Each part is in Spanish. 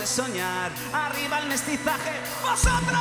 de soñar. Arriba el mestizaje, vosotros.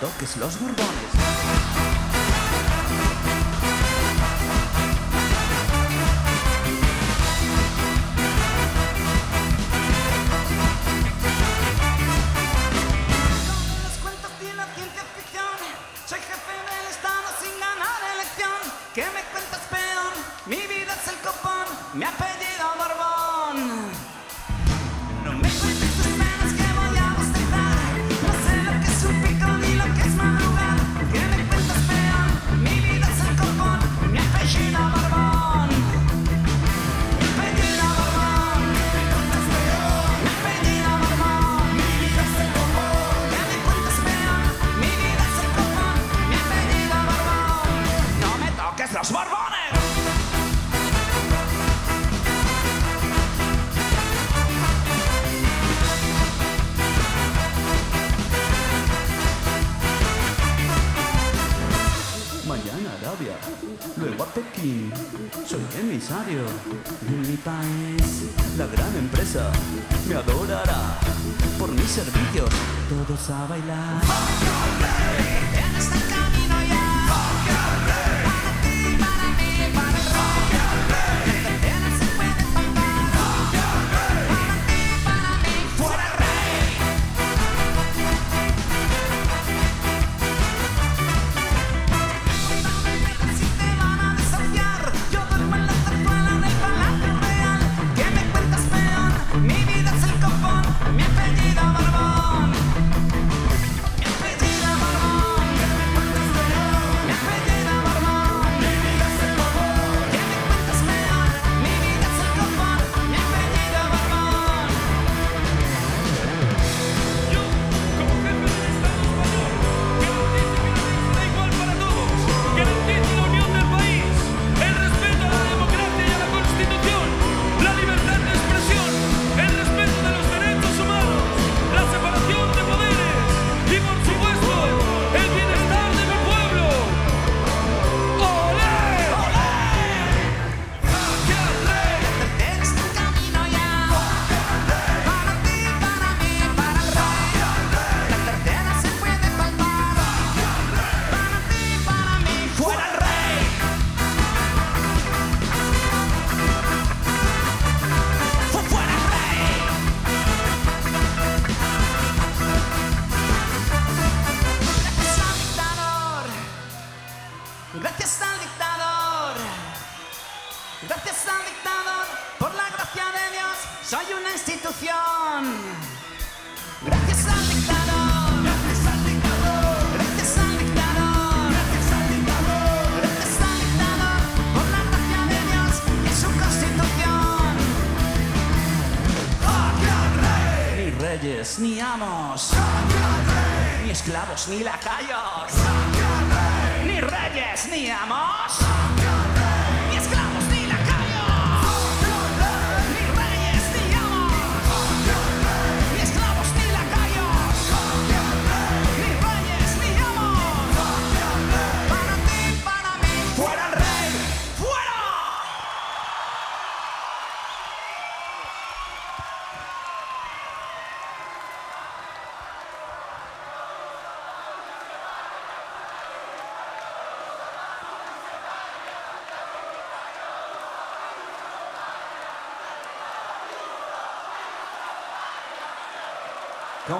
Toques los burbones cuenta y la ciencia ficción, soy jefe del estado sin ganar elección. Que me cuentas, peón, mi vida es el copón, me apeló. a bailar.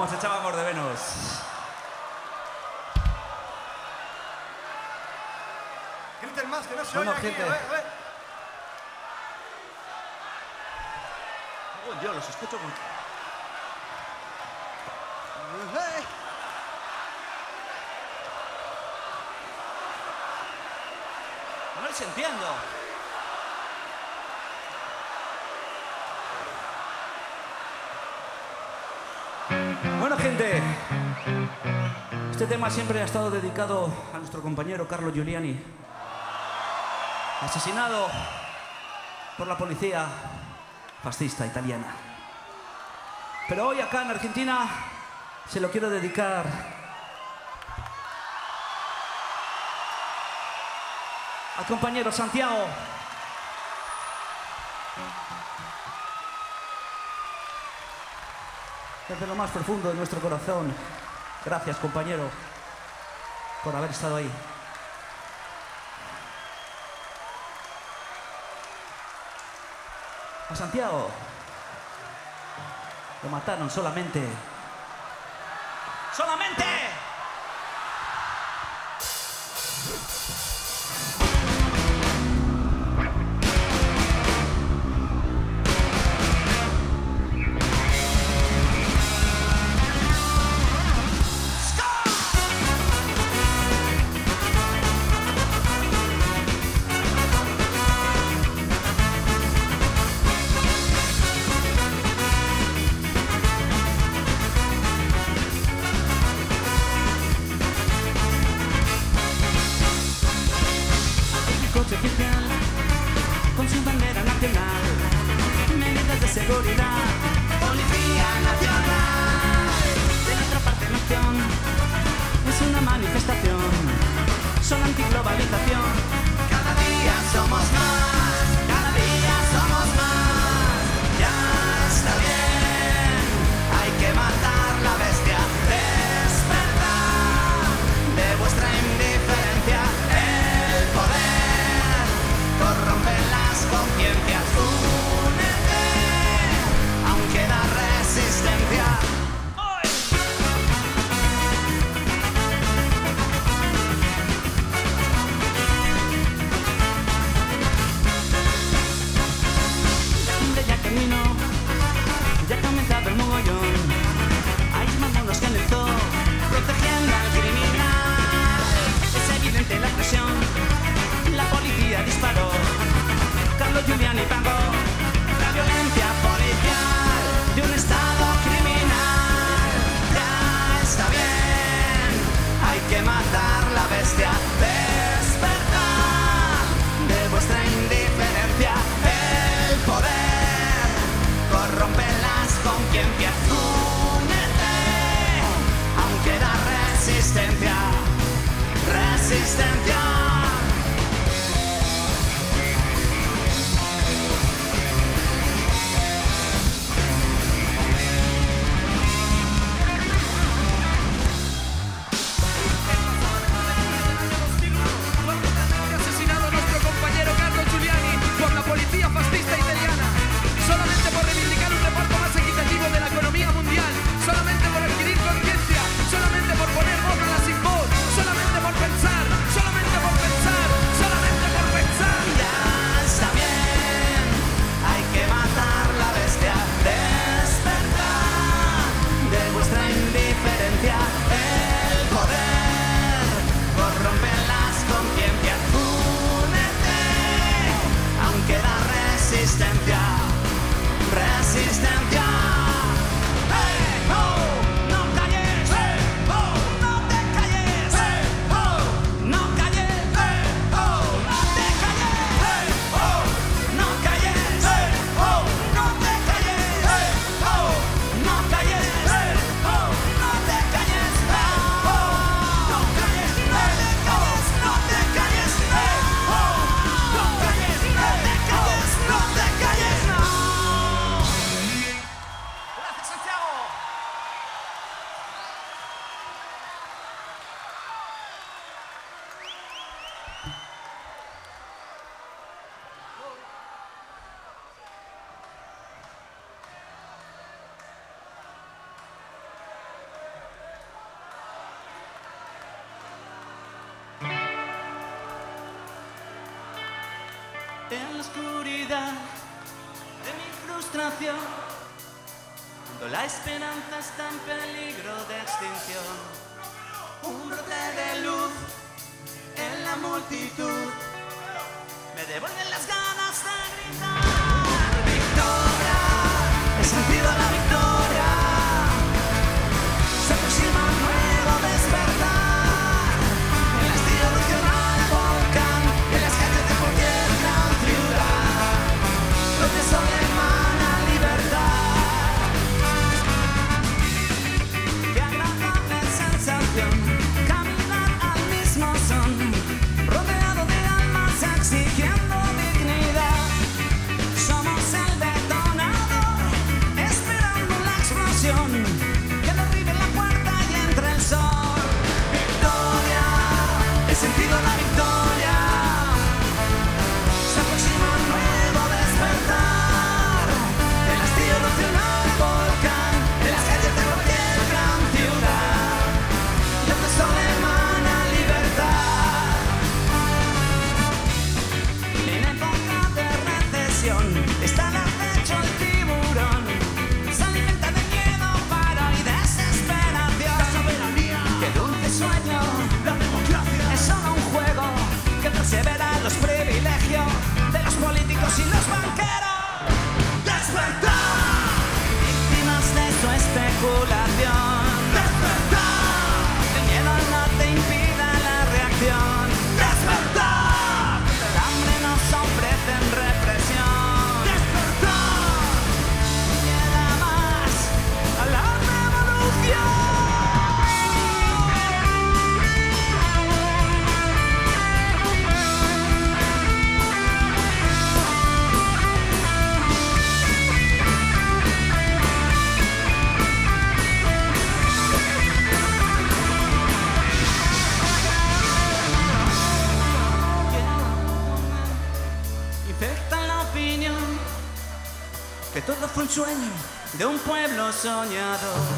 os echábamos de menos. Griten más, que no se oye gente. A ver, a ver. Yo los escucho mucho. Eh, eh. No les entiendo. Este tema siempre ha estado dedicado a nuestro compañero Carlo Giuliani, asesinado por la policía fascista italiana. Pero hoy acá en Argentina se lo quiero dedicar al compañero Santiago. desde lo más profundo de nuestro corazón. Gracias, compañero, por haber estado ahí. A Santiago lo mataron solamente. ¡Solamente! 어쩌냐도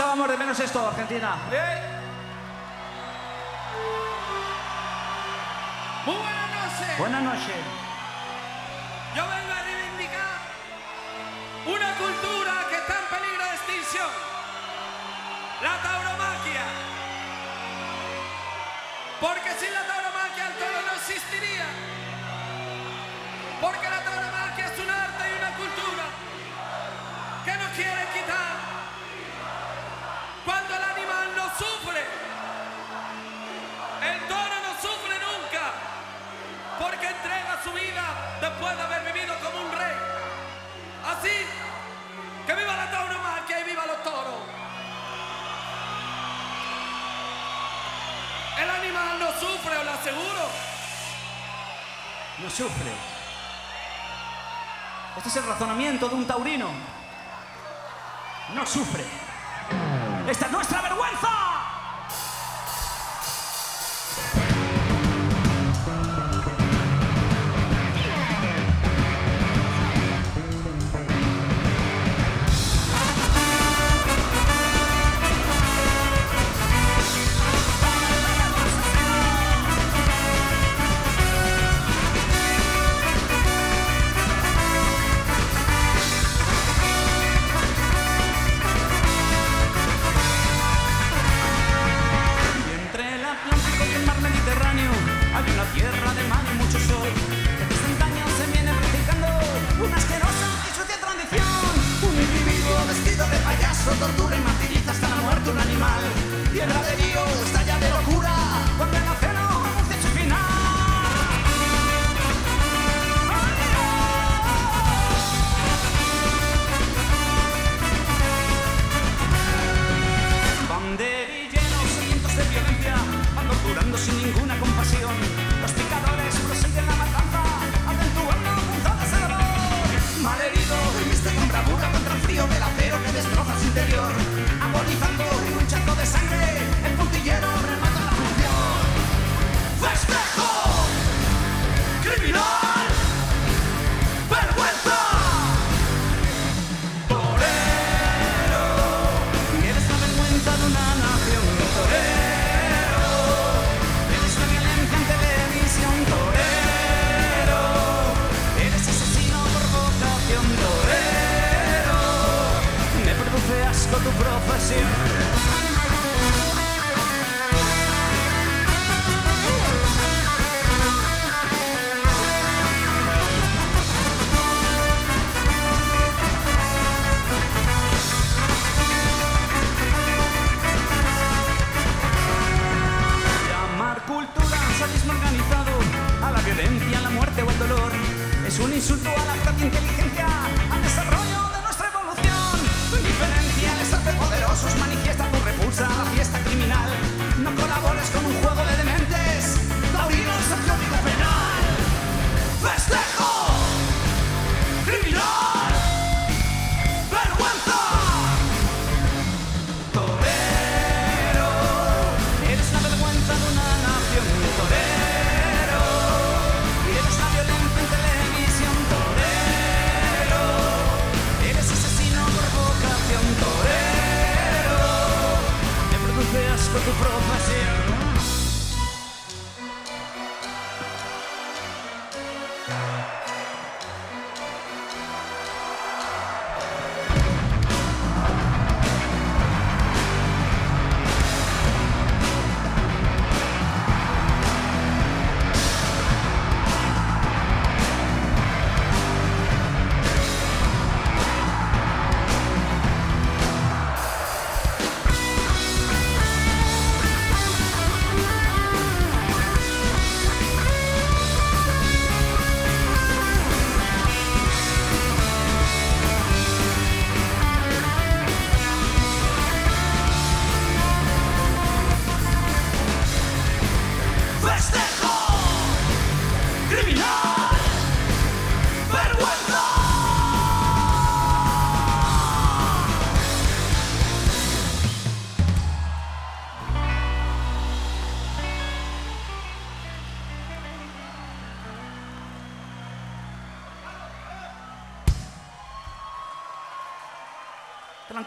echábamos de menos esto, Argentina. Muy buenas noches. Buenas noches. puede haber vivido como un rey. Así que viva la tauromaquia y viva los toros. El animal no sufre, os lo aseguro. No sufre. Este es el razonamiento de un taurino. No sufre. Esta es nuestra verdad.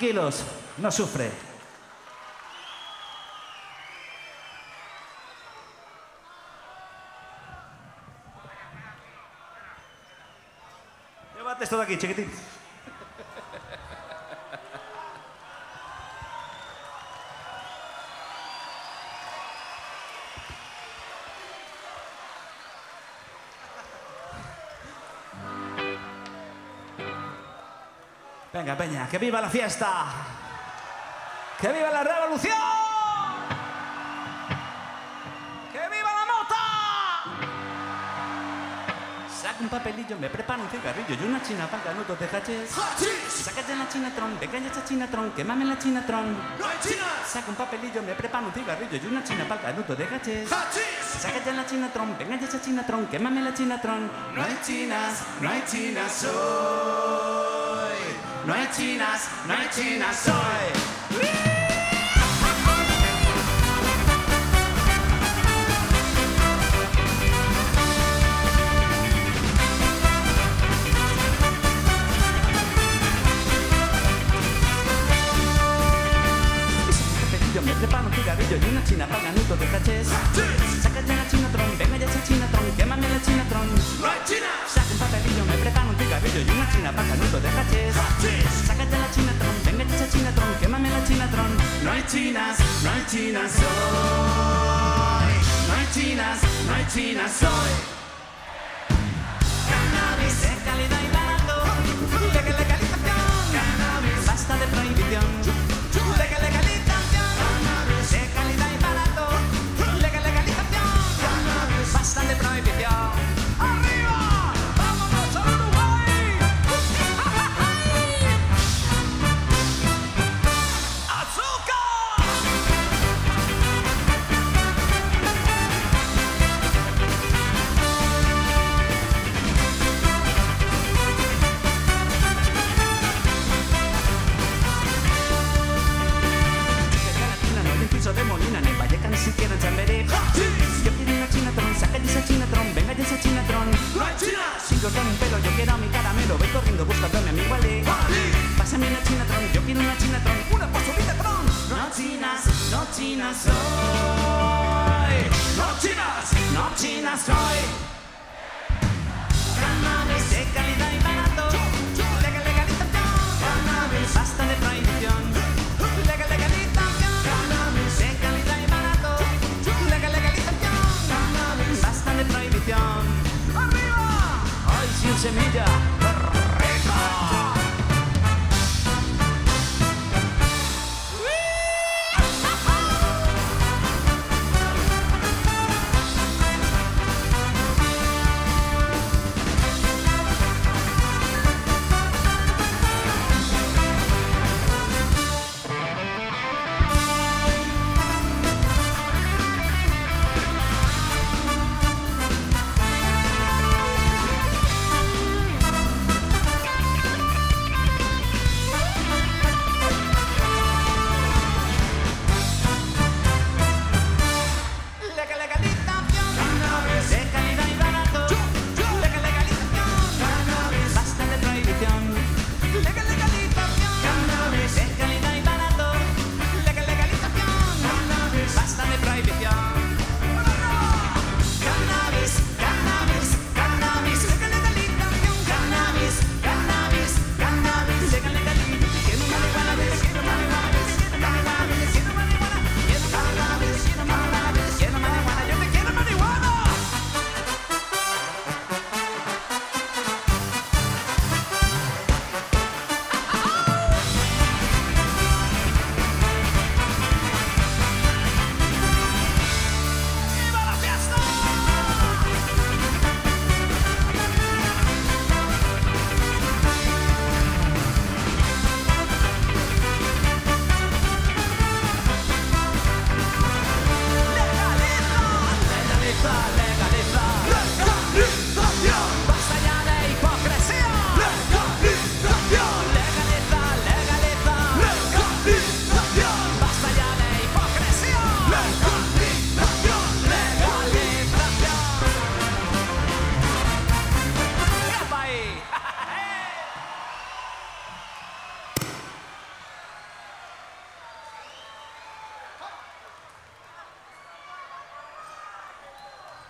tranquilos, no sufre. Llévate esto de aquí, chiquitín. Venga, Peña, que viva la fiesta. Que viva la revolución. Que viva la nota. Saca un papelillo, me prepara un cigarrillo y una china paga nudos de hachís. Sácate la china tron, venga ya esa china tron, que mame la china tron. No hay china. Saca un papelillo, me prepara un cigarrillo y una china paga nudos de hachís. Sácate la china tron, venga ya esa china tron, que mame la china tron. No hay chinas, no hay chinas. Oh. Nineteen hay nineteen no hay.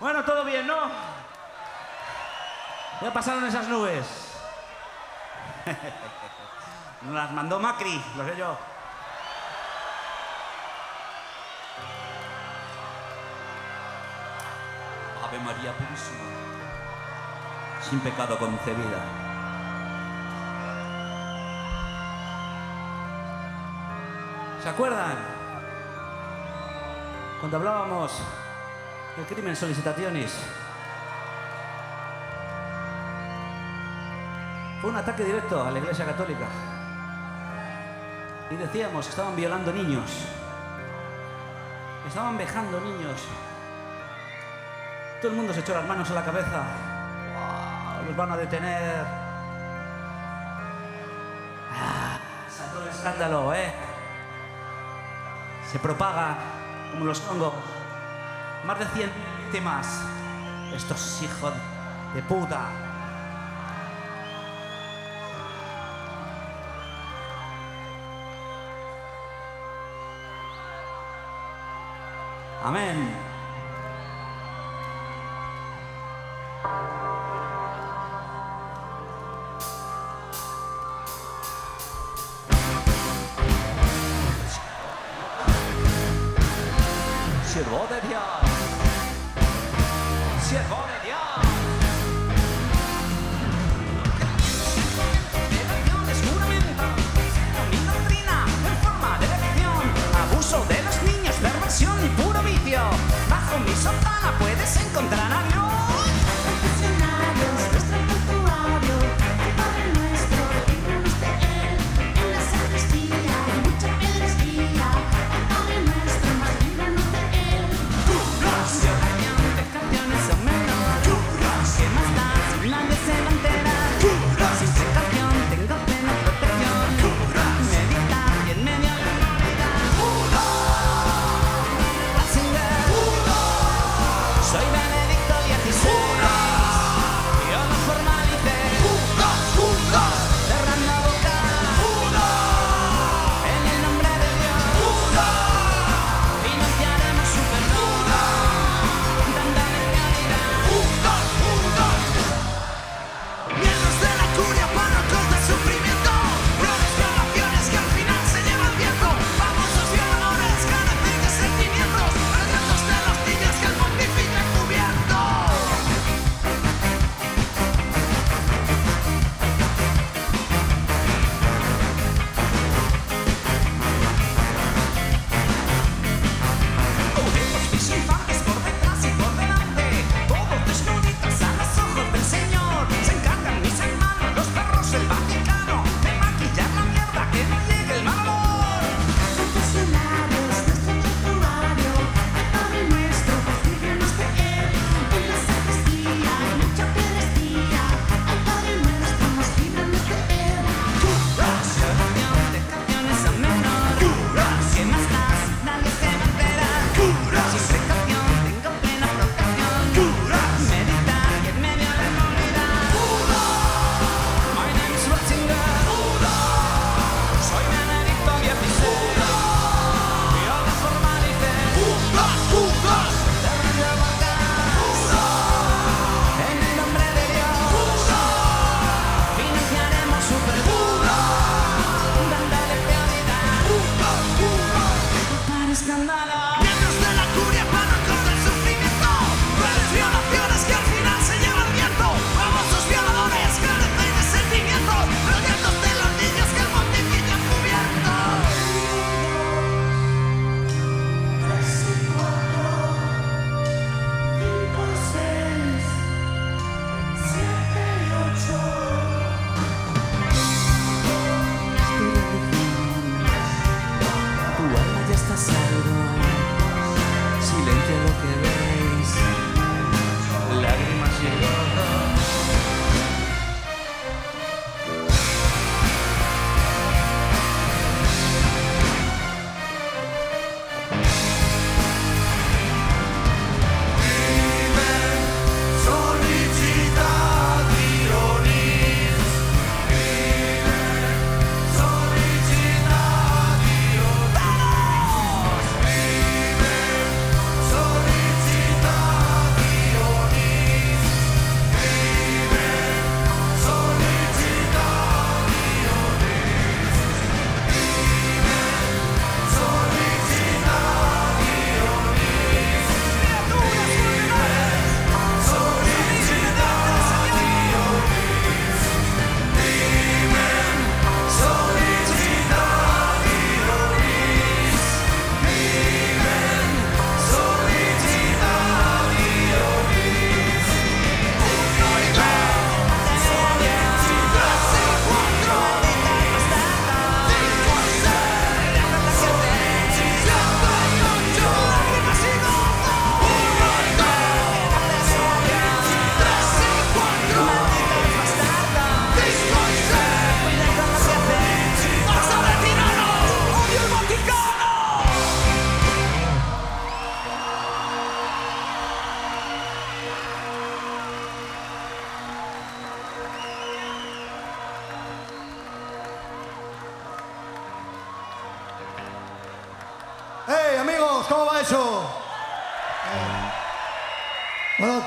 Bueno, todo bien, ¿no? Ya pasaron esas nubes. Nos las mandó Macri, lo sé yo. Ave María Purísima, sin pecado concebida. ¿Se acuerdan? Cuando hablábamos el crimen solicitaciones. Fue un ataque directo a la Iglesia Católica. Y decíamos que estaban violando niños. Estaban vejando niños. Todo el mundo se echó las manos a la cabeza. ¡Wow! Los van a detener. ¡Ah! Saltó el escándalo, ¿eh? Se propaga como los hongos más de 100 temas. Estos hijos de puta. Amén.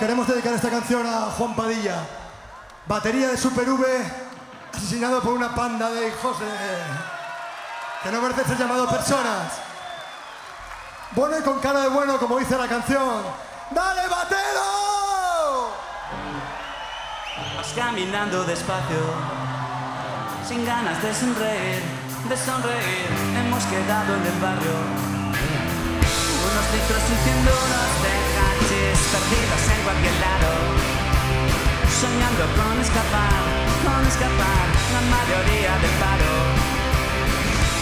Queremos dedicar esta canción a Juan Padilla, batería de Super V, asesinado por una panda de hijos de... que no merecen ser llamados personas. Bueno y con cara de bueno, como dice la canción. ¡Dale, batero! Vas caminando despacio, sin ganas de sonreír, de sonreír. Hemos quedado en el barrio. Unos litros y cien duros de hachís perdidos en cualquier lado. Soñando con escapar, con escapar la mayoría del paro.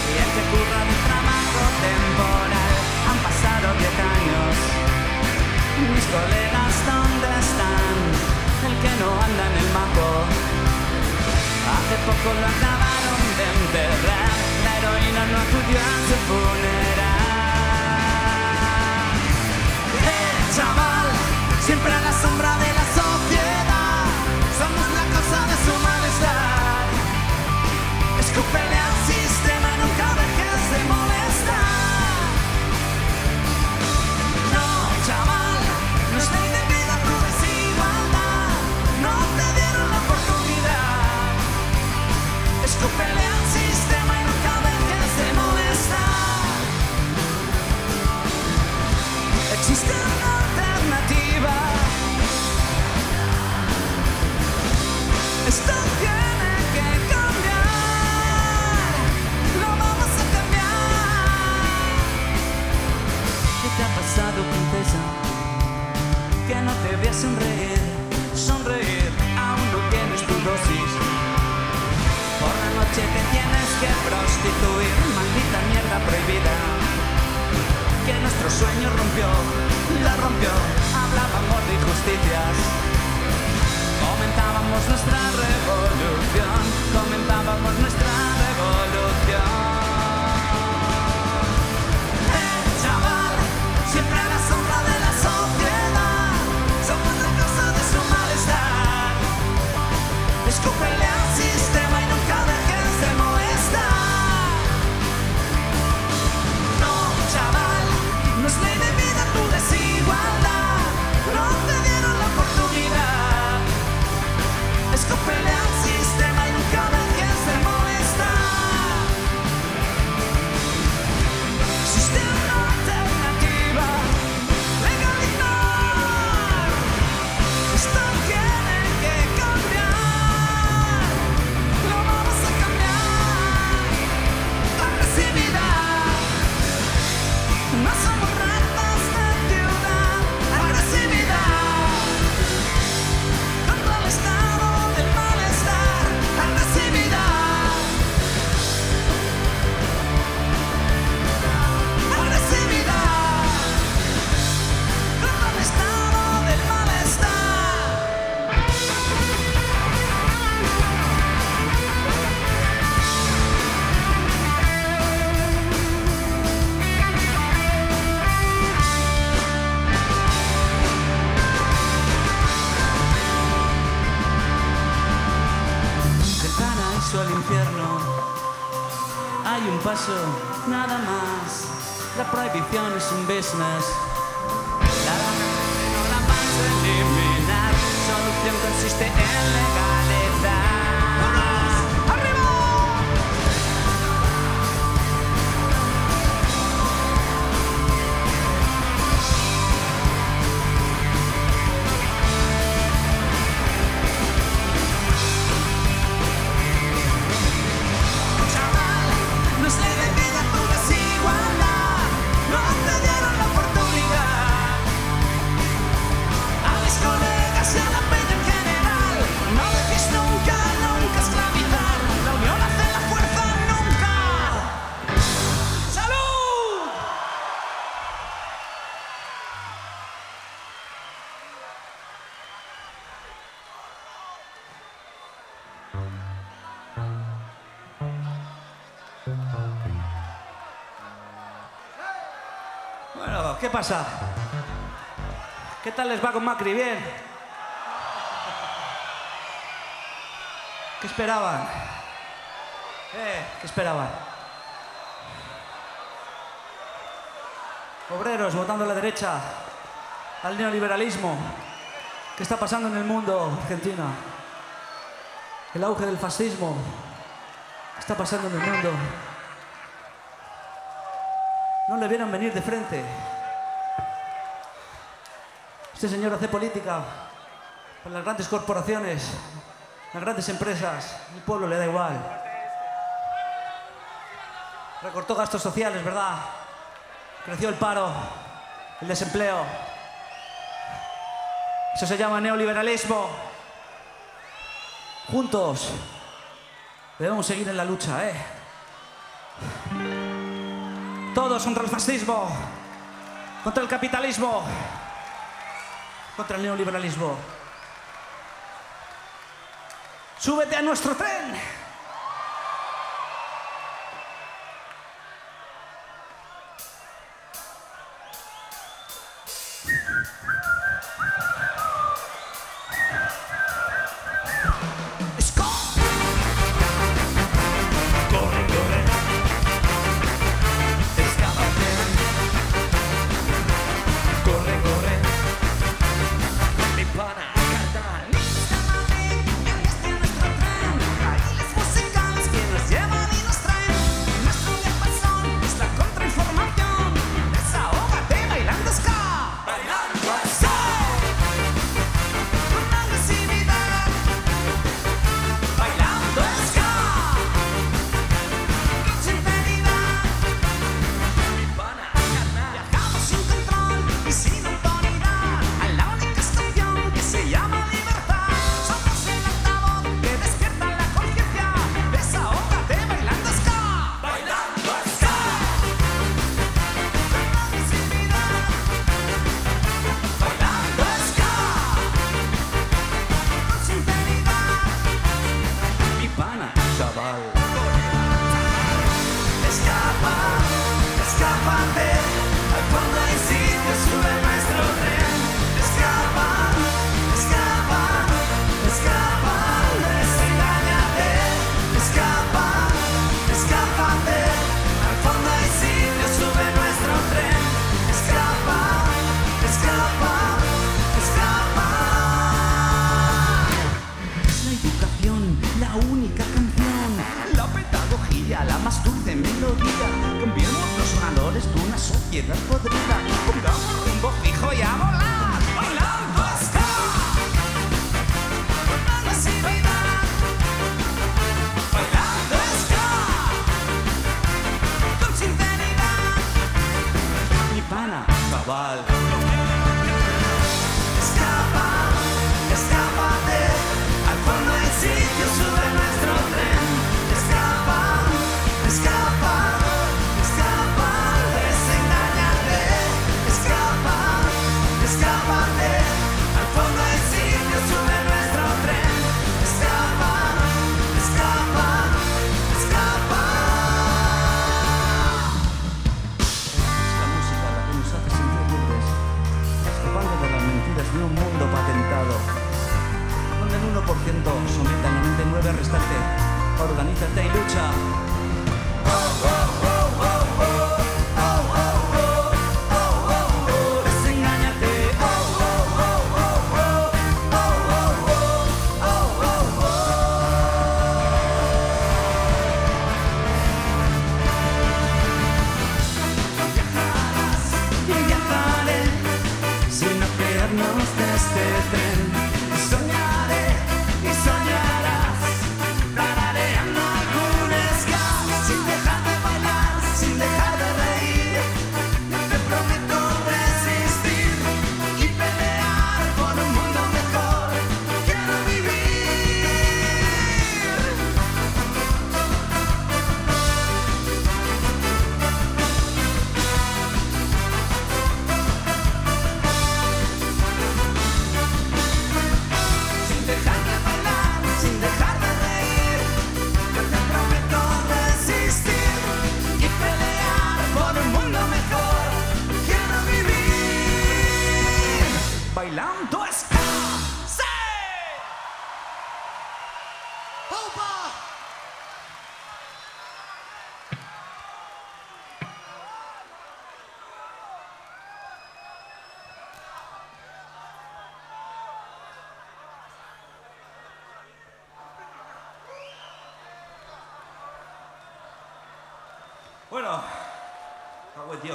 Y el que curra de trabajo temporal, han pasado diez años. Mis colegas, ¿dónde están? El que no anda en el mambo. Hace poco lo acabaron de enterrar. La heroína no acudió a su funeral. Chaval! Siempre a la sombra de la sociedad. Somos la causa de su malestar. Escúpele al sistema nunca dejes de molestar. No, chaval, no es ley de vida tu desigualdad. No te dieron la oportunidad. Escúpele Christmas. ¿Qué tal les va con Macri? ¿Bien? ¿Qué esperaban? ¿Eh? ¿Qué esperaban? obreros votando a la derecha, al neoliberalismo. ¿Qué está pasando en el mundo, Argentina? El auge del fascismo. ¿Qué está pasando en el mundo? No le vieron venir de frente. Este señor hace política para las grandes corporaciones, las grandes empresas. El pueblo le da igual. Recortó gastos sociales, ¿verdad? Creció el paro, el desempleo. Eso se llama neoliberalismo. Juntos debemos seguir en la lucha, ¿eh? Todos contra el fascismo, contra el capitalismo, contra el neoliberalismo. Súbete a nuestro tren.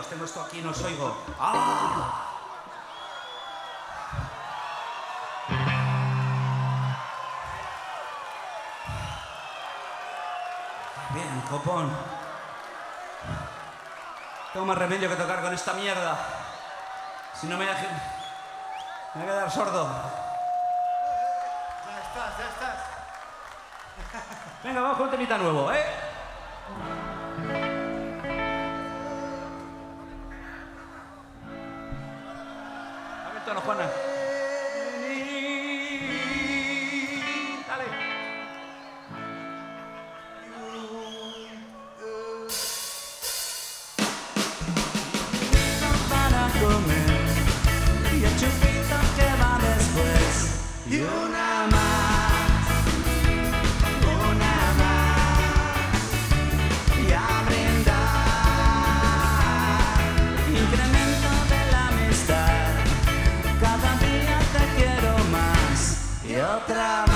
amigos, tengo esto aquí, no os oigo. Ah. Bien, copón. Tengo más remedio que tocar con esta mierda. Si no me voy a... Me voy a quedar sordo. Ya estás, ya estás. Venga, vamos con un temita nuevo, ¿eh? 老潘啊。atrás.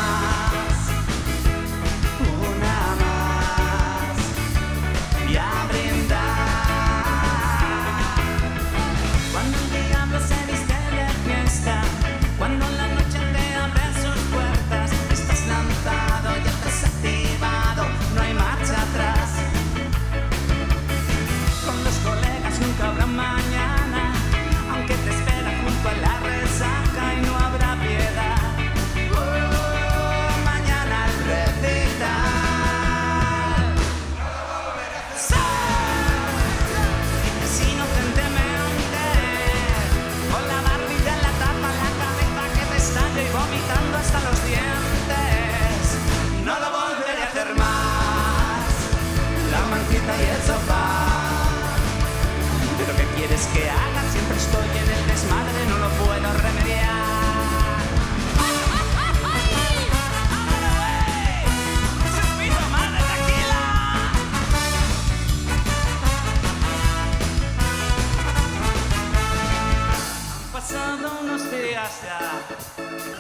unos días ya,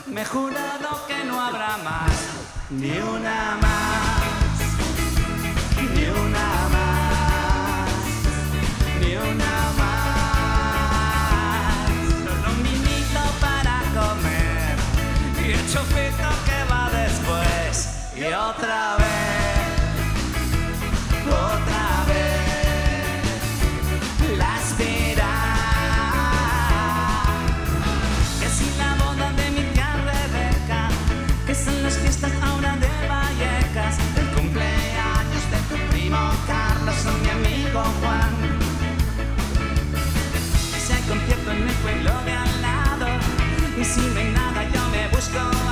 me he jurado que no habrá más, ni una más, ni una más, ni una más. Solo un minito para comer y el chofito que va después y otra vez. sin nada yo me busco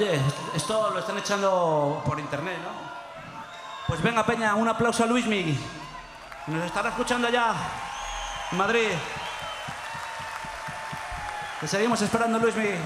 Oye, esto lo están echando por internet, ¿no? Pues venga, Peña, un aplauso a Luis Miguel. Nos estará escuchando allá en Madrid. Te seguimos esperando, Luis Miguel.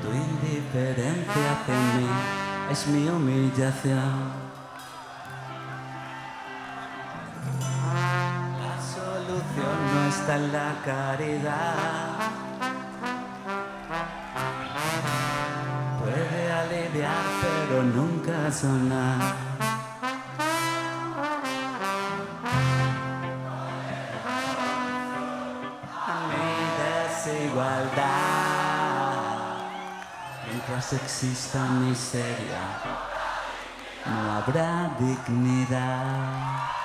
Tu indiferencia hacia mí es mi humillación. La solución no está en la caridad. Puede aliviar, pero nunca sonar. mientras exista miseria, no habrá dignidad.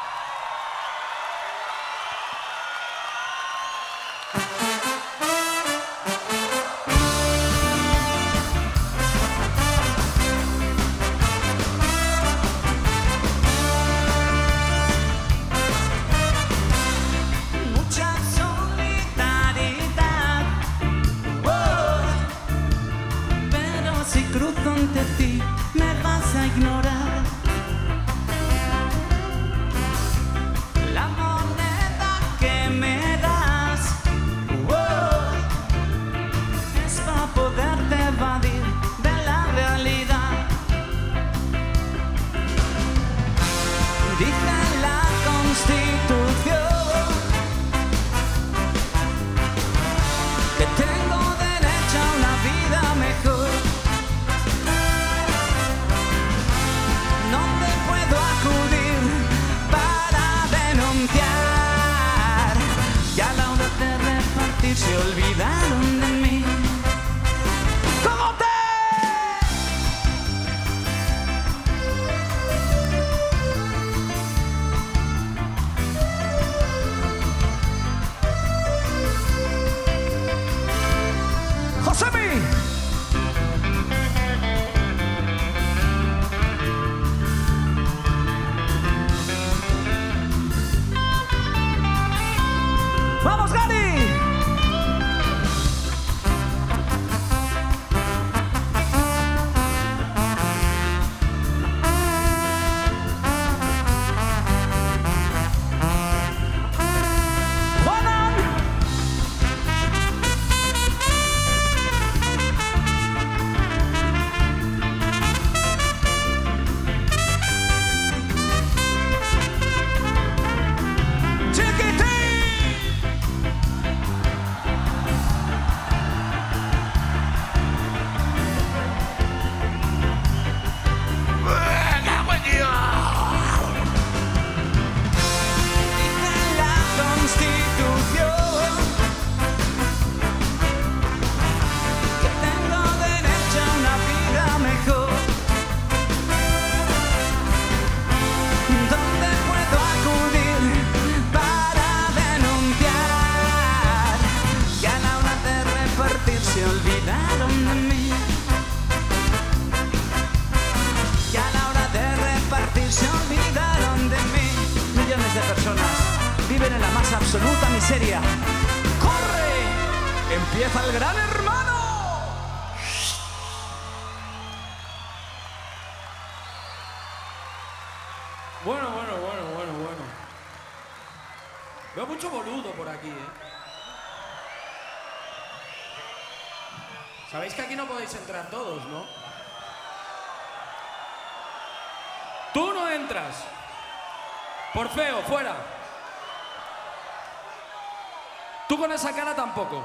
tampoco.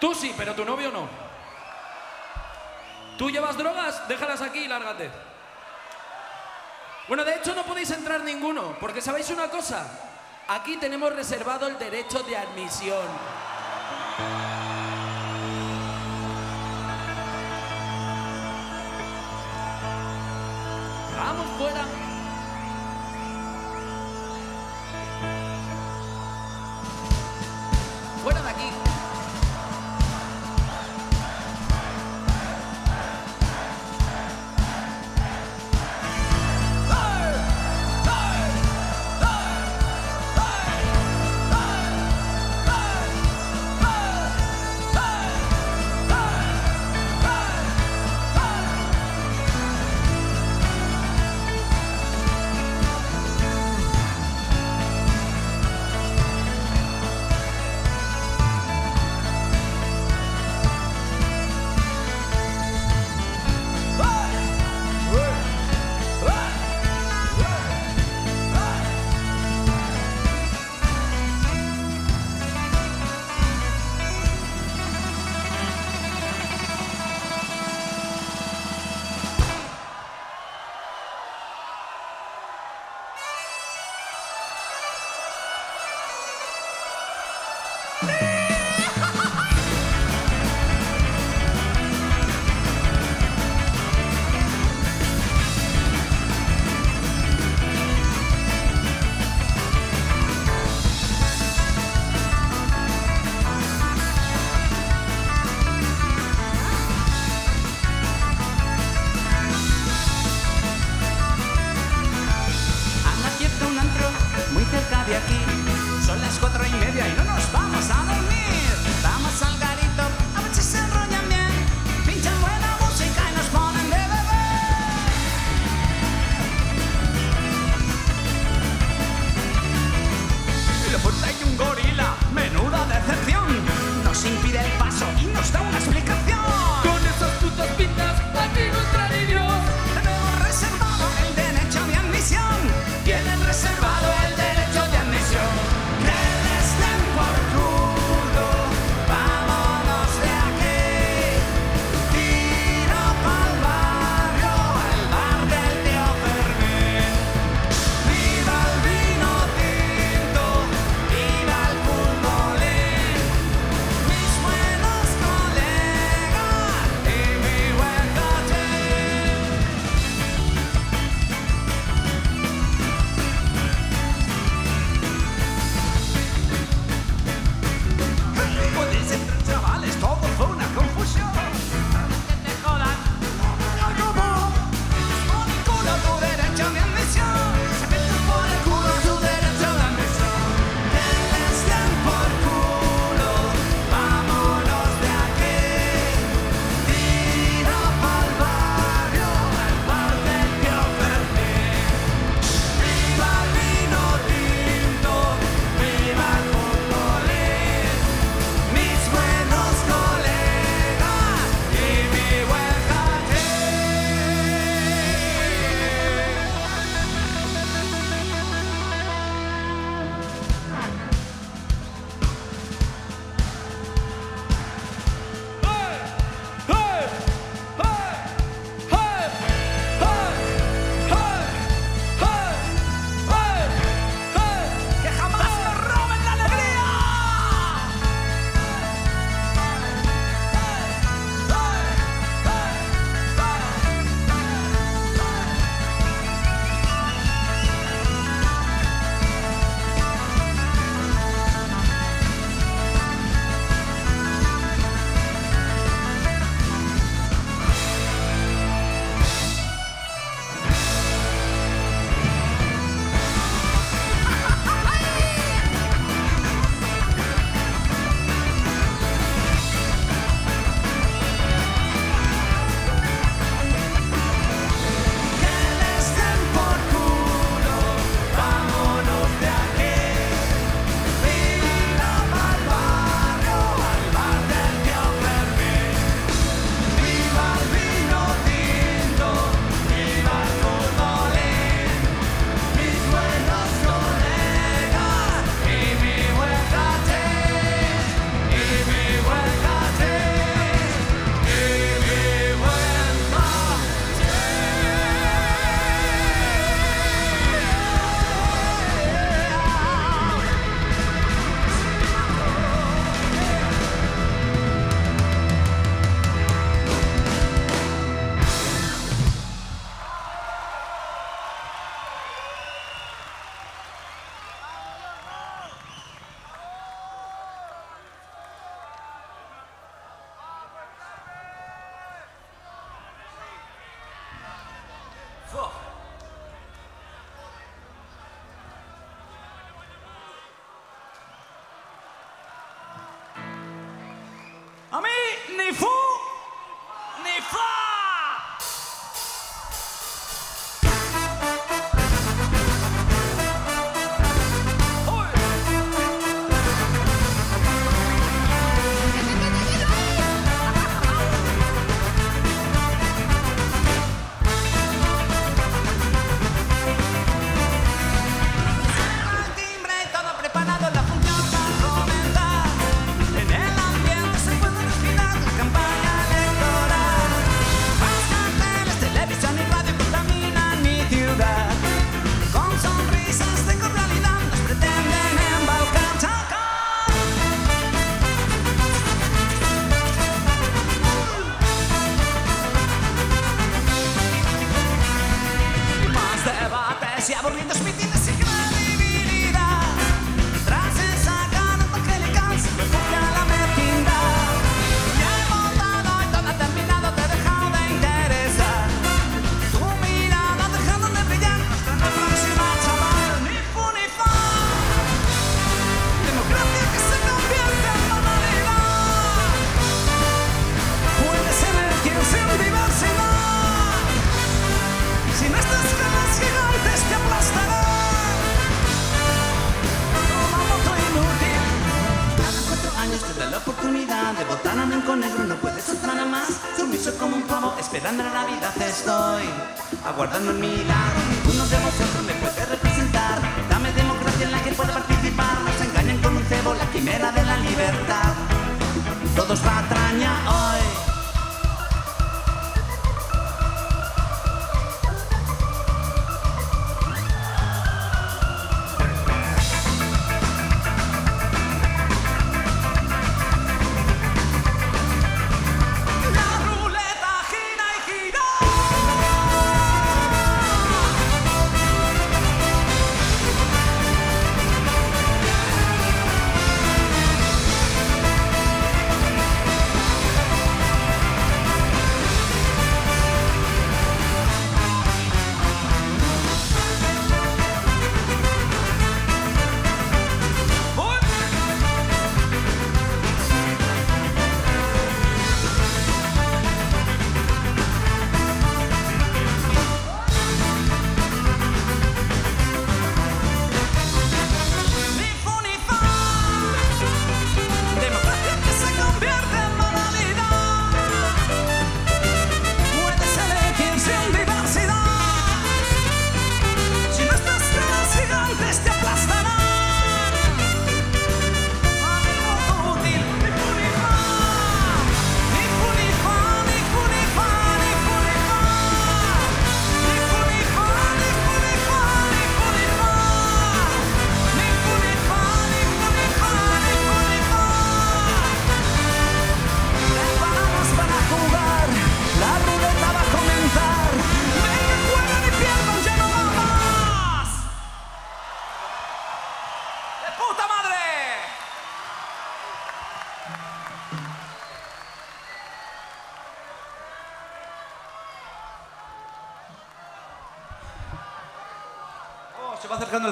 Tú sí, pero tu novio no. ¿Tú llevas drogas? Déjalas aquí y lárgate. Bueno, de hecho no podéis entrar ninguno, porque ¿sabéis una cosa? Aquí tenemos reservado el derecho de admisión.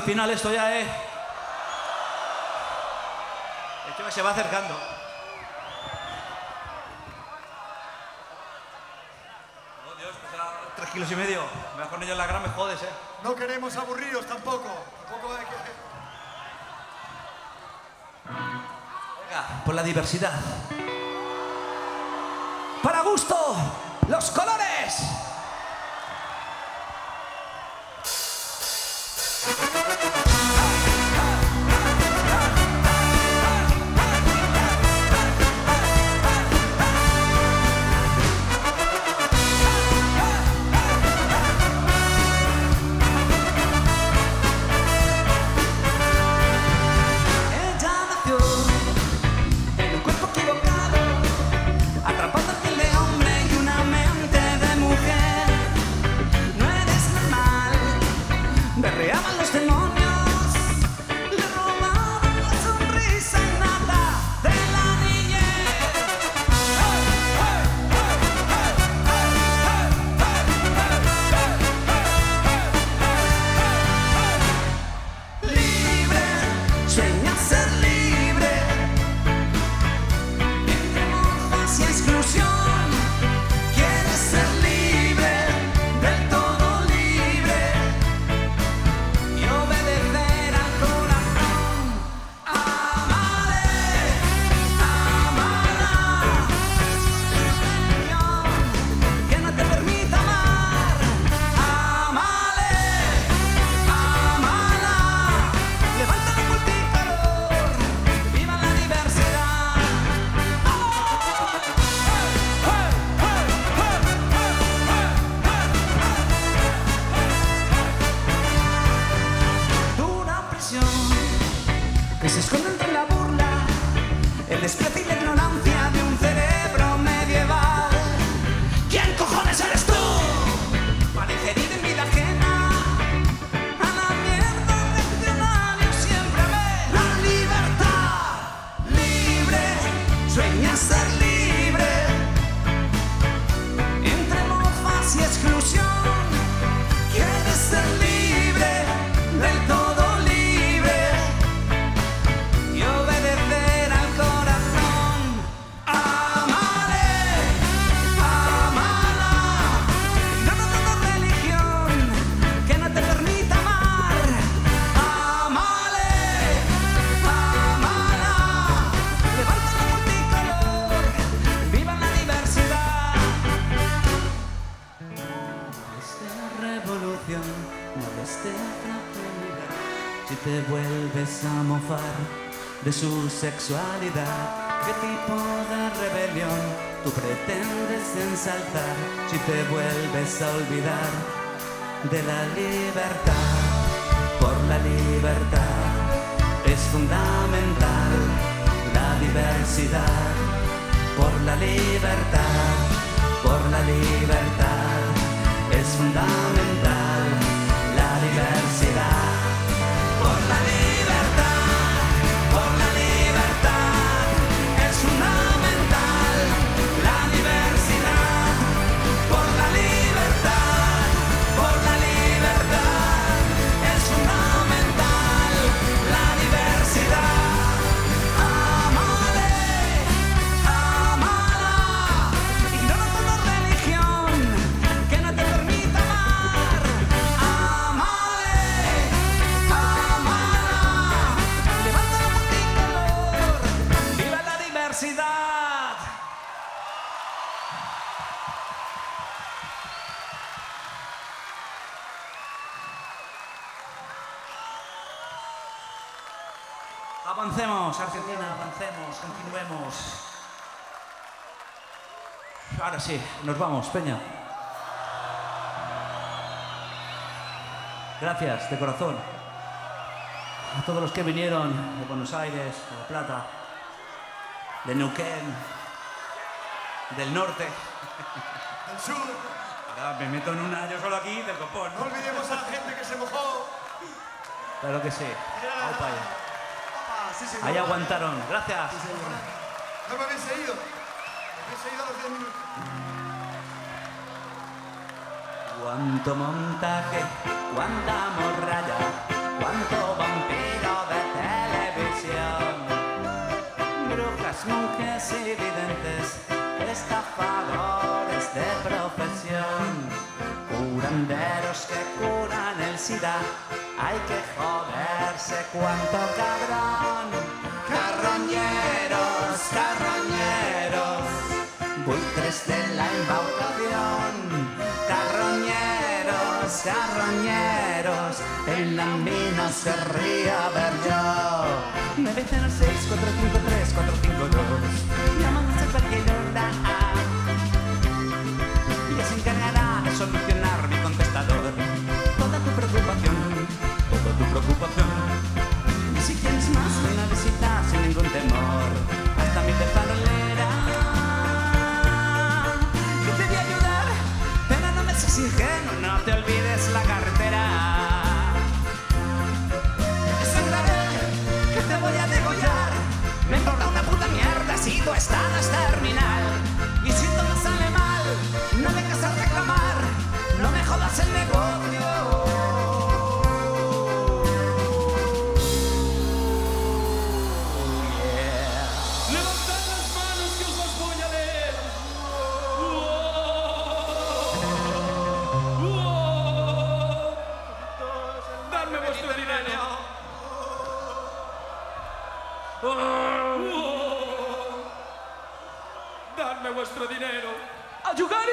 final esto ya es... El tema se va acercando. Oh, Dios, pesa tres kilos y medio. Me vas con ellos en la gran, me jodes, ¿eh? No queremos aburridos tampoco. Tampoco hay que... Venga, por la diversidad. Para gusto, los colores. Thank you. De su sexualidad, ¿qué tipo de rebelión tú pretendes ensalzar? Si te vuelves a olvidar de la libertad, por la libertad es fundamental la diversidad, por la libertad, por la libertad es fundamental Argentina, avancemos, continuemos. Ahora sí, nos vamos, Peña. Gracias, de corazón. A todos los que vinieron de Buenos Aires, de La Plata, de Neuquén, del norte. Del sur. Ahora me meto en una yo solo aquí del copón. No olvidemos a la gente que se mojó. Claro que sí. Allá. Sí. Ahí aguantaron. Gracias. Sí. No me habéis seguido. Me habéis seguido a los 10 minutos. Cuánto montaje, cuánta morralla, cuánto vampiro de televisión. Brujas, monjes y videntes, estafadores de profesión. Curanderos que curan el SIDA, hay que joderse cuánto cabrón. Carroñeros, carroñeros, buitres de la embaucación. Carroñeros, carroñeros, en la mina se ría ver yo. 906 453 452 Llámanos a cualquier hora y se encargará de solucionar ningún temor. Hasta mi farolera. Yo te voy a ayudar, pero no me seas ingenuo, no te olvides nostro dinero a giocare!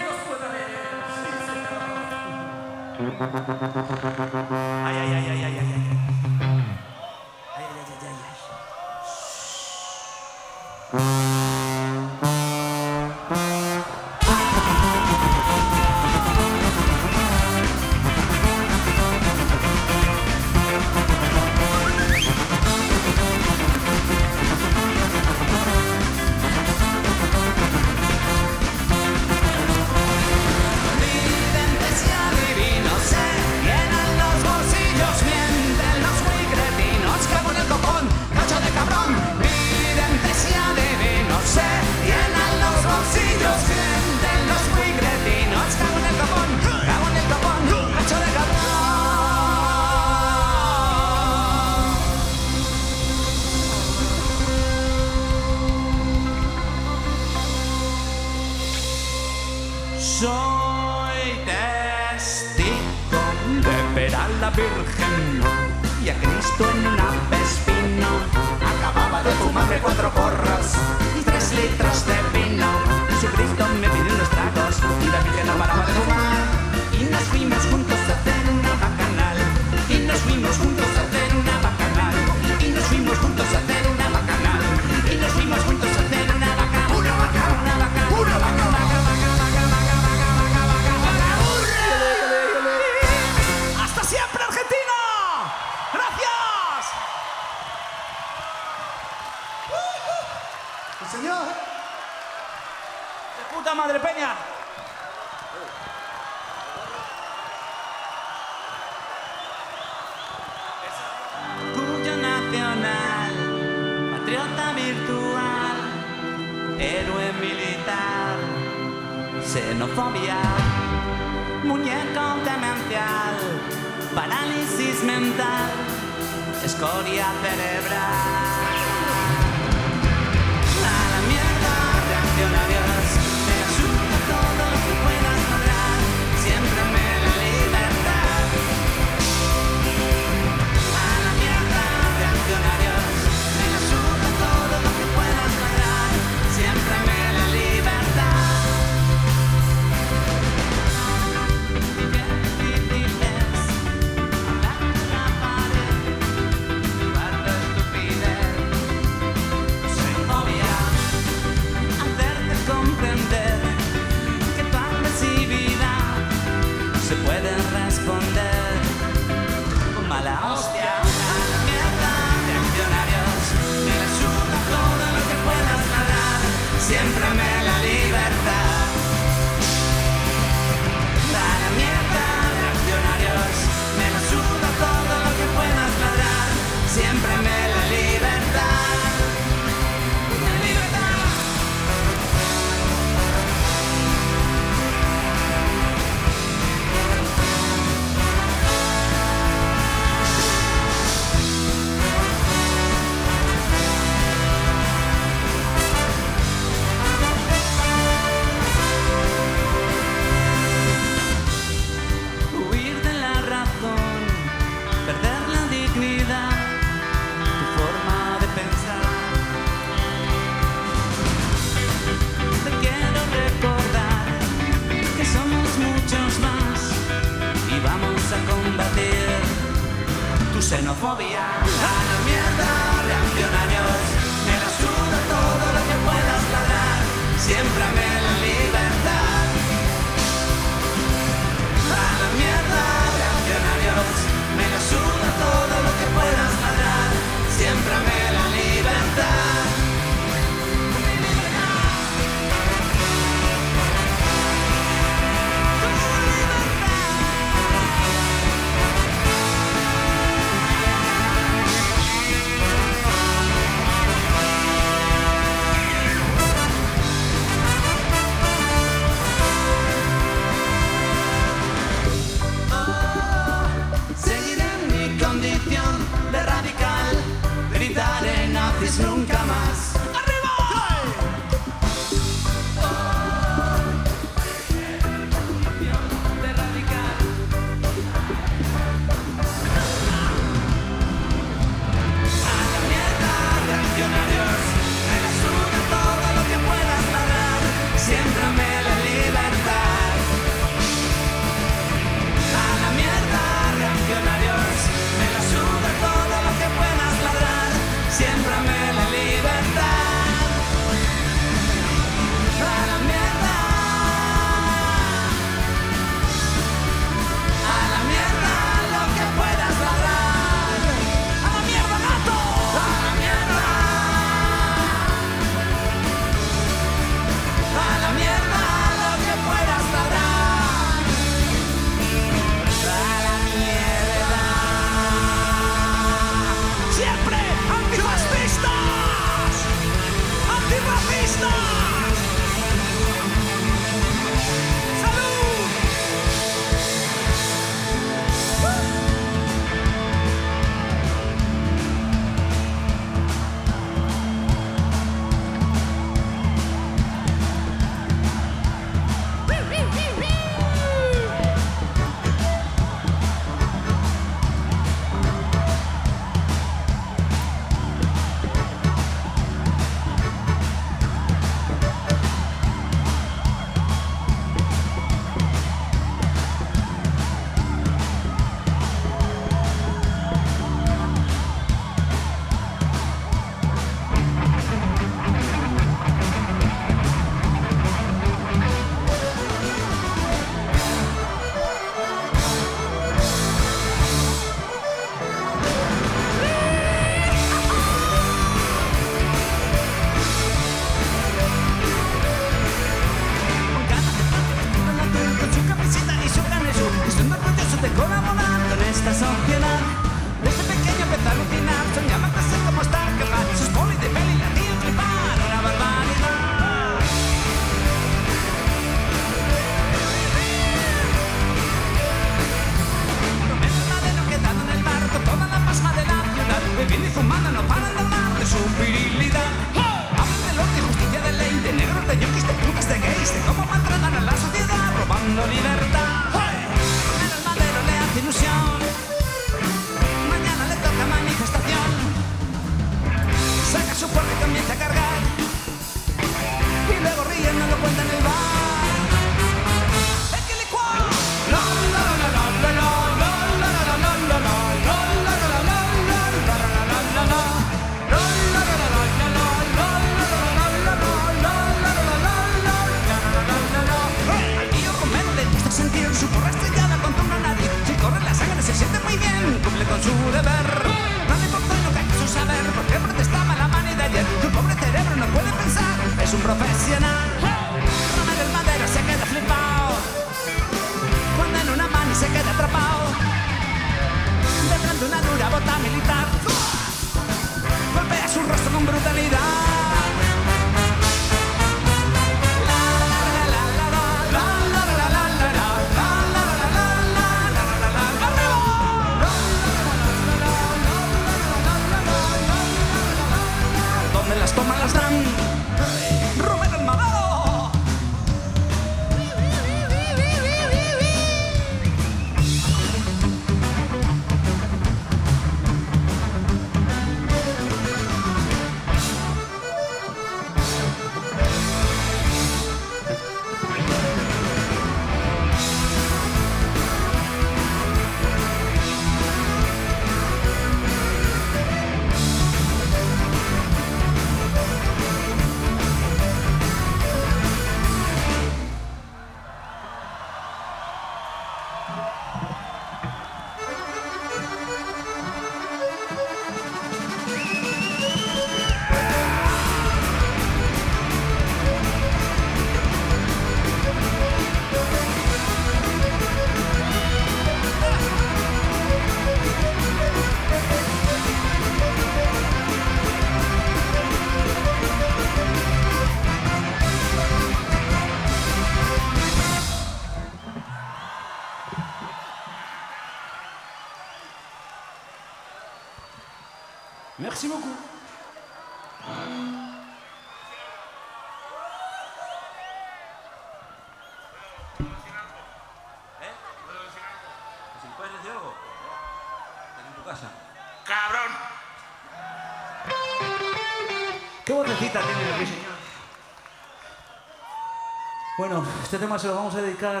bueno, este tema se lo vamos a dedicar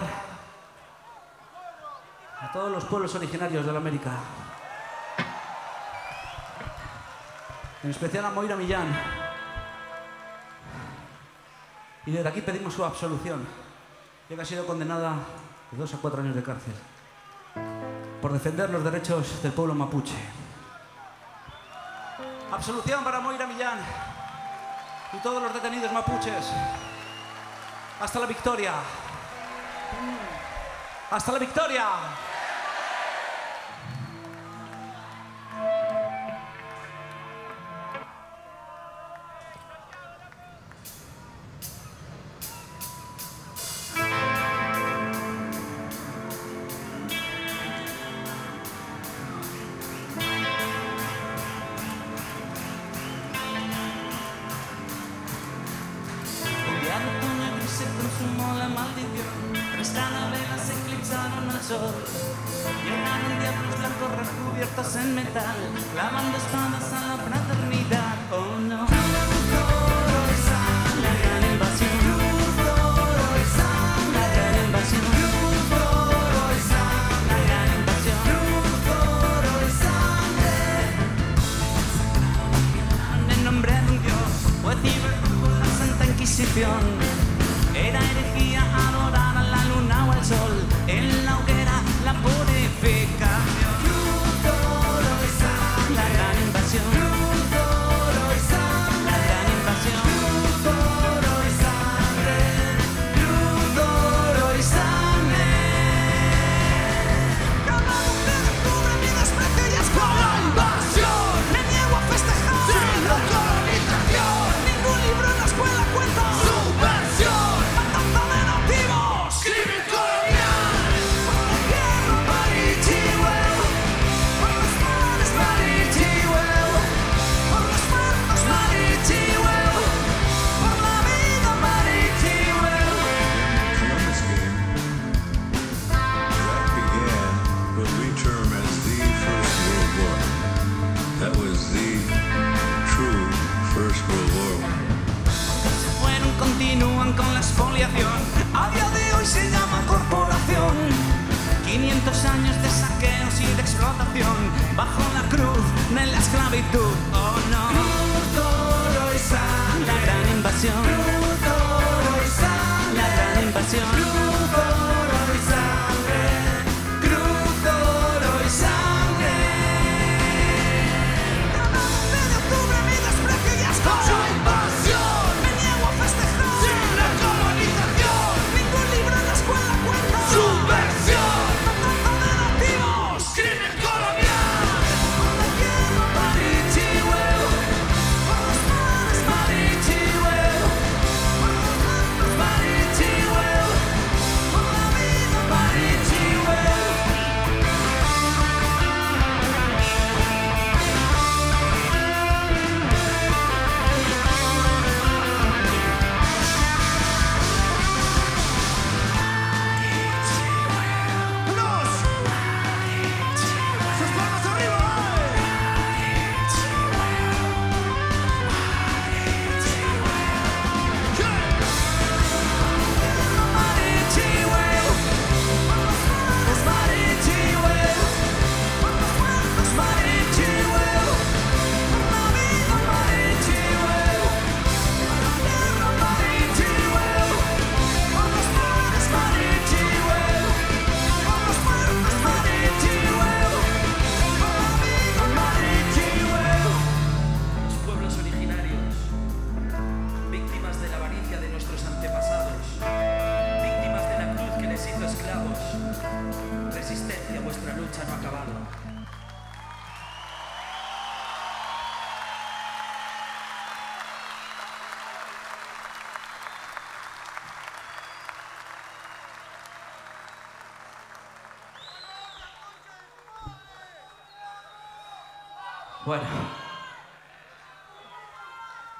a todos los pueblos originarios de la América. En especial a Moira Millán. Y desde aquí pedimos su absolución, ya que ha sido condenada de dos a cuatro años de cárcel por defender los derechos del pueblo mapuche. Absolución para Moira Millán y todos los detenidos mapuches. Hasta la victoria. Hasta la victoria.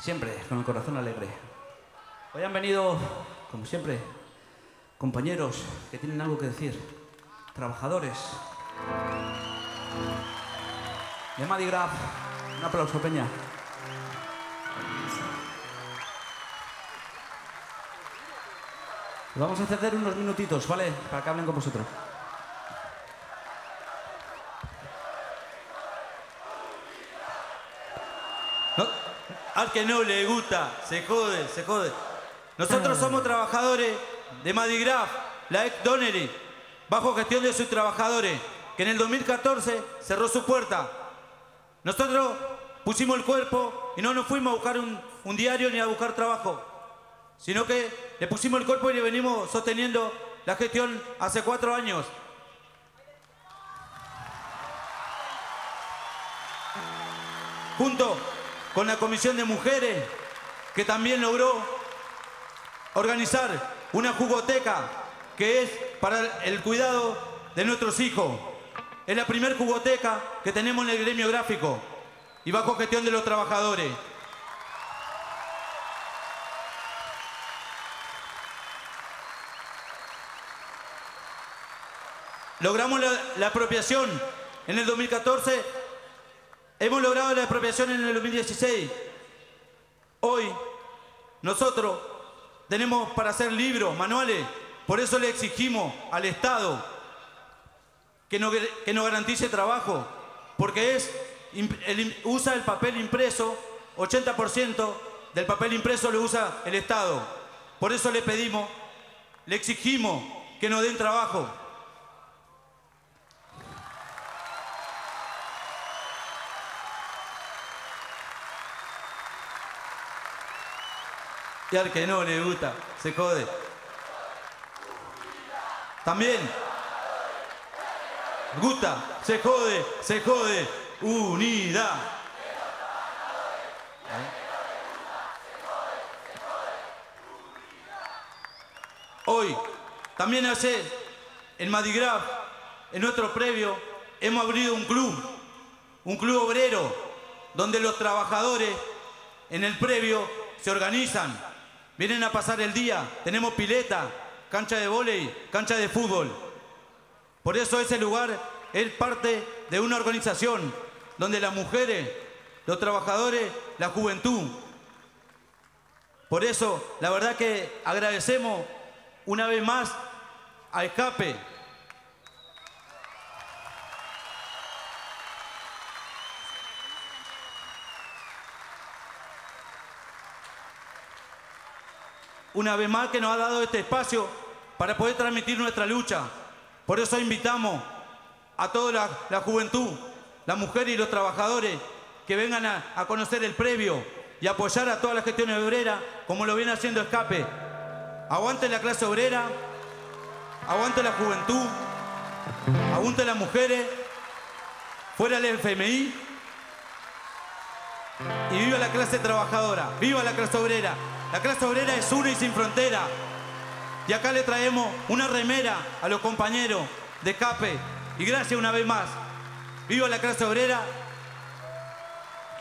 Siempre con el corazón alegre. Hoy han venido, como siempre, compañeros que tienen algo que decir, trabajadores. De Madigraf, un aplauso, Peña. Vamos a ceder unos minutitos, ¿vale? Para que hablen con vosotros. Al que no le gusta, se jode, se jode. Nosotros somos trabajadores de Madigraf, la ex Donnery, bajo gestión de sus trabajadores, que en el 2014 cerró su puerta. Nosotros pusimos el cuerpo y no nos fuimos a buscar un, diario ni a buscar trabajo, sino que le pusimos el cuerpo y le venimos sosteniendo la gestión hace cuatro años. junto con la Comisión de Mujeres, que también logró organizar una jugoteca que es para el cuidado de nuestros hijos. Es la primer jugoteca que tenemos en el gremio gráfico y bajo gestión de los trabajadores. Logramos la, la apropiación en el 2014 Hemos logrado la expropiación en el 2016. Hoy nosotros tenemos para hacer libros, manuales. Por eso le exigimos al Estado que nos, garantice trabajo. Porque es, usa el papel impreso, 80% del papel impreso lo usa el Estado. Por eso le pedimos, le exigimos que nos den trabajo. Y al que no le gusta, se jode. También. Gusta, se jode, se jode. Unidad. Hoy, también hace en Madigraf, en nuestro previo, hemos abrido un club, un club obrero, donde los trabajadores en el previo se organizan, vienen a pasar el día, tenemos pileta, cancha de vóley, cancha de fútbol. Por eso ese lugar es parte de una organización donde las mujeres, los trabajadores, la juventud. Por eso, la verdad que agradecemos una vez más a Escape, una vez más que nos ha dado este espacio para poder transmitir nuestra lucha. Por eso invitamos a toda la, la juventud, las mujeres y los trabajadores que vengan a, conocer el previo y apoyar a todas las gestiones obreras como lo viene haciendo Escape. Aguante la clase obrera, aguante la juventud, aguante las mujeres, fuera el FMI y viva la clase trabajadora, viva la clase obrera. La clase obrera es una y sin frontera. Y acá le traemos una remera a los compañeros de CAPE. Y gracias una vez más. Viva la clase obrera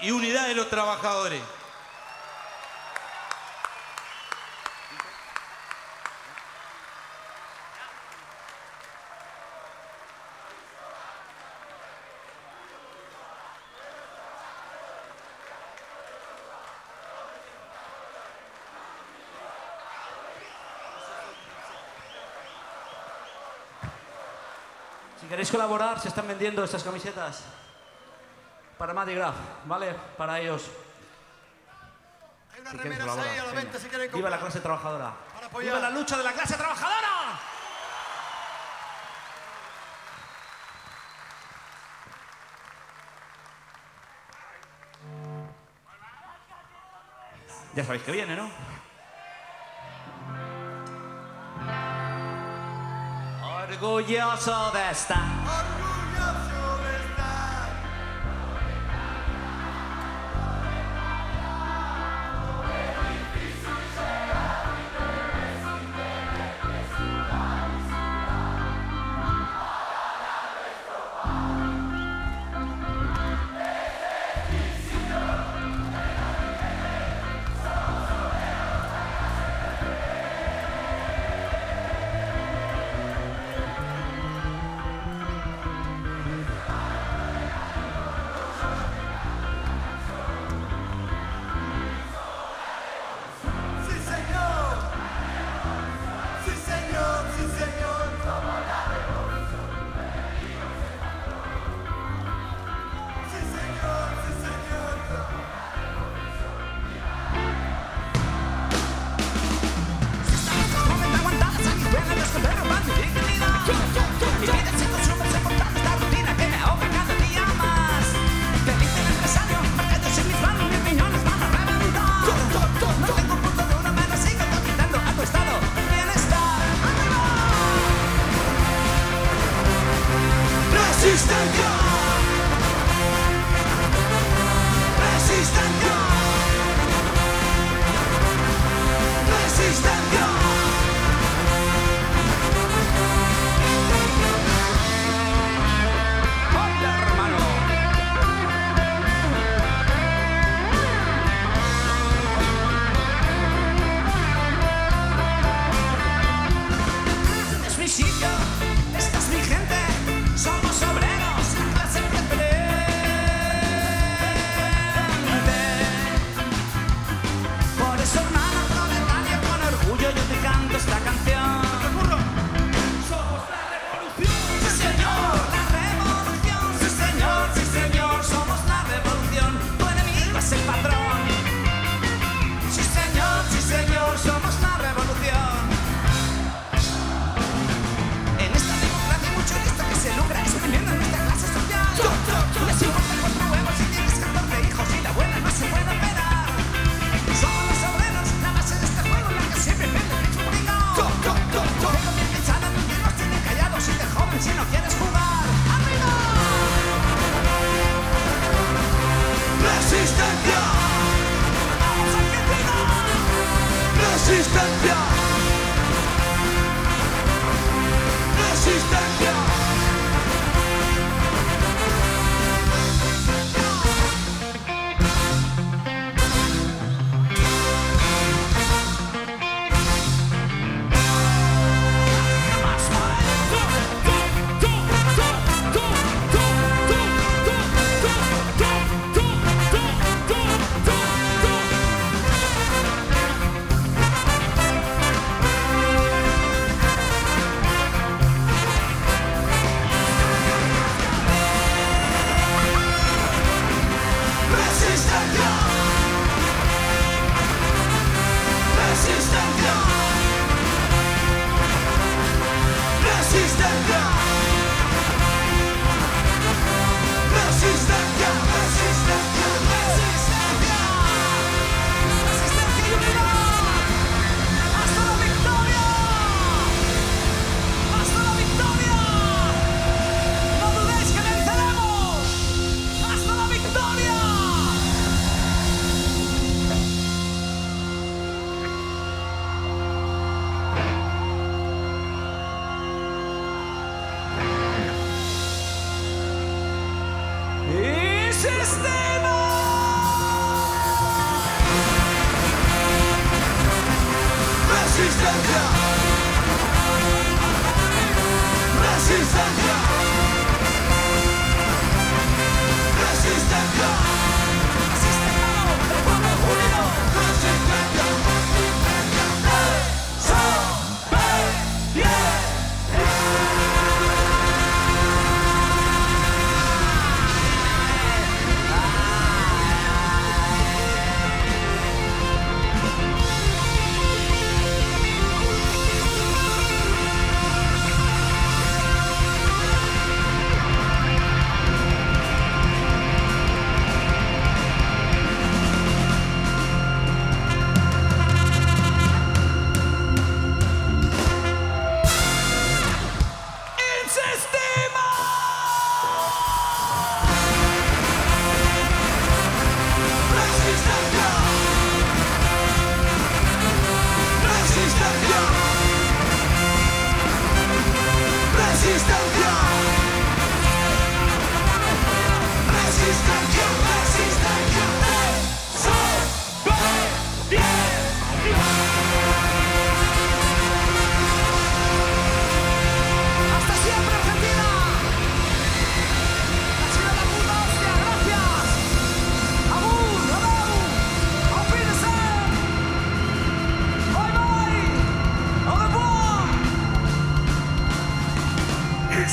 y unidad de los trabajadores. Queréis colaborar, se están vendiendo estas camisetas para Madigraf, ¿vale? Para ellos. Hay unas Si remeras ahí a la venta si quieren Viva la comprar. clase trabajadora. Viva la lucha de la clase trabajadora. Ya sabéis que viene, ¿no? Orgulloso de estar.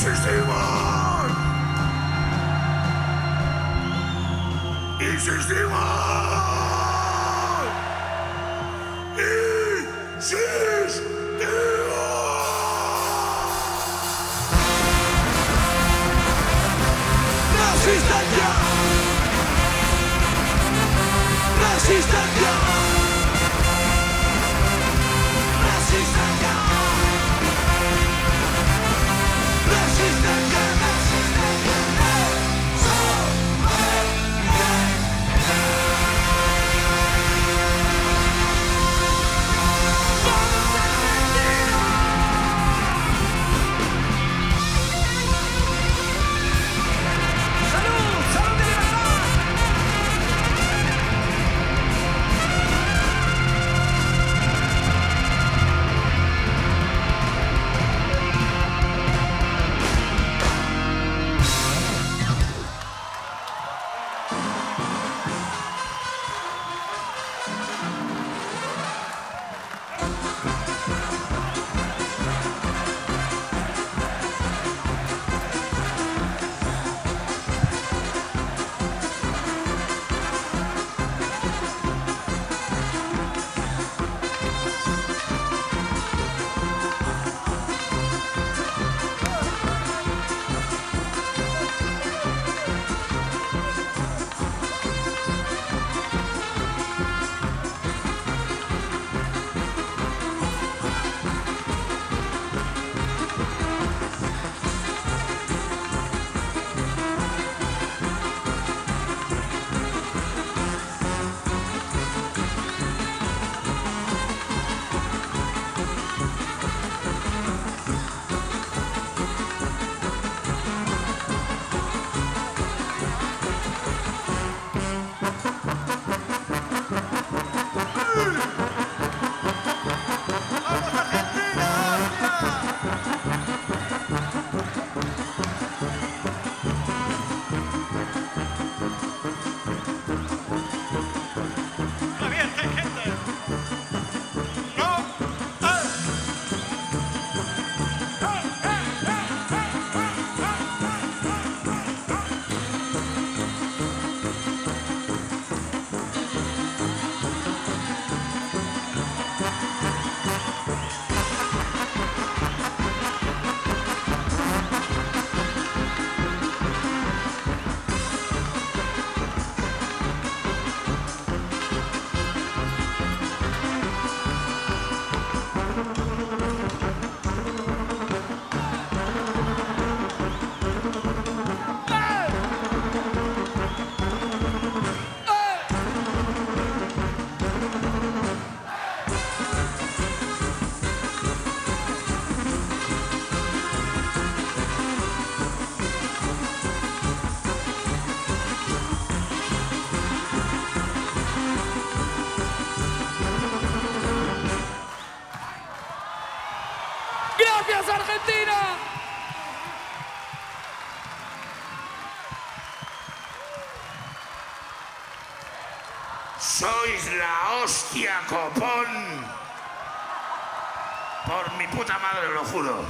This is the one! Copón. Por mi puta madre, lo juro.